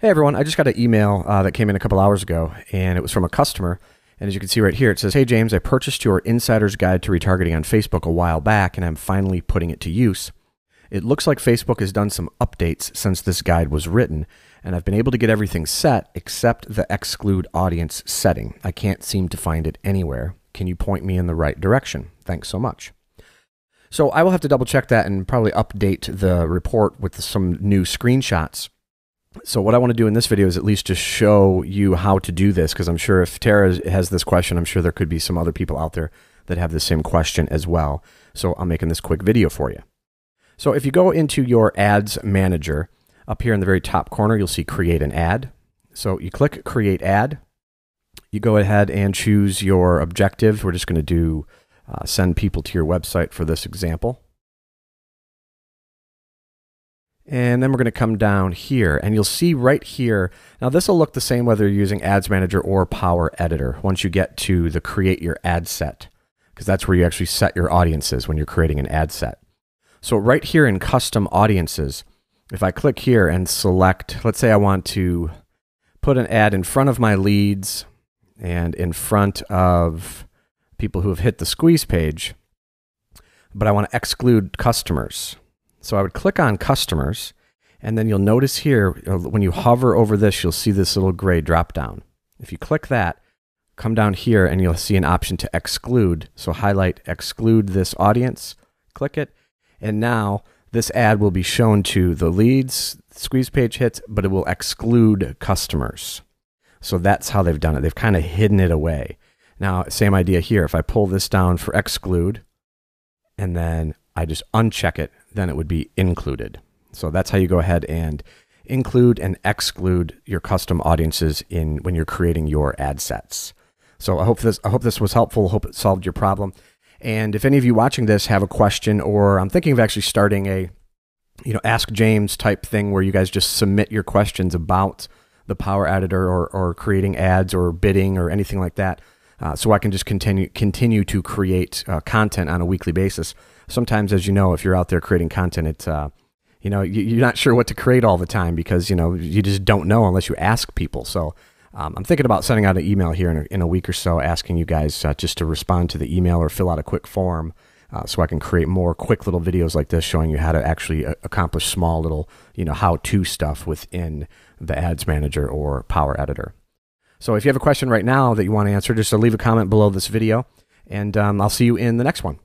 Hey everyone, I just got an email uh, that came in a couple hours ago, and it was from a customer. And as you can see right here, it says, Hey James, I purchased your Insider's Guide to Retargeting on Facebook a while back, and I'm finally putting it to use. It looks like Facebook has done some updates since this guide was written, and I've been able to get everything set except the exclude audience setting. I can't seem to find it anywhere. Can you point me in the right direction? Thanks so much. So I will have to double check that and probably update the report with some new screenshots so what I want to do in this video is at least just show you how to do this because I'm sure if Tara has this question, I'm sure there could be some other people out there that have the same question as well. So I'm making this quick video for you. So if you go into your ads manager, up here in the very top corner, you'll see create an ad. So you click create ad. You go ahead and choose your objective. We're just going to do uh, send people to your website for this example. And then we're going to come down here and you'll see right here. Now this will look the same whether you're using Ads Manager or Power Editor once you get to the create your ad set because that's where you actually set your audiences when you're creating an ad set. So right here in custom audiences, if I click here and select, let's say I want to put an ad in front of my leads and in front of people who have hit the squeeze page, but I want to exclude customers. So I would click on customers, and then you'll notice here, uh, when you hover over this, you'll see this little gray drop down. If you click that, come down here and you'll see an option to exclude. So highlight exclude this audience, click it, and now this ad will be shown to the leads, squeeze page hits, but it will exclude customers. So that's how they've done it. They've kind of hidden it away. Now, same idea here. If I pull this down for exclude, and then I just uncheck it, then it would be included. So that's how you go ahead and include and exclude your custom audiences in when you're creating your ad sets. So I hope this I hope this was helpful. Hope it solved your problem. And if any of you watching this have a question or I'm thinking of actually starting a you know ask James type thing where you guys just submit your questions about the Power Editor or, or creating ads or bidding or anything like that. Uh, so I can just continue continue to create uh, content on a weekly basis sometimes, as you know, if you're out there creating content, it's uh, you know you, are not sure what to create all the time because you know you just don't know unless you ask people. So um, I'm thinking about sending out an email here in a, in a week or so, asking you guys uh, just to respond to the email or fill out a quick form. Uh, so I can create more quick little videos like this showing you how to actually accomplish small little, you know, how-to stuff within the Ads Manager or Power Editor. So if you have a question right now that you want to answer, just leave a comment below this video, and um, I'll see you in the next one.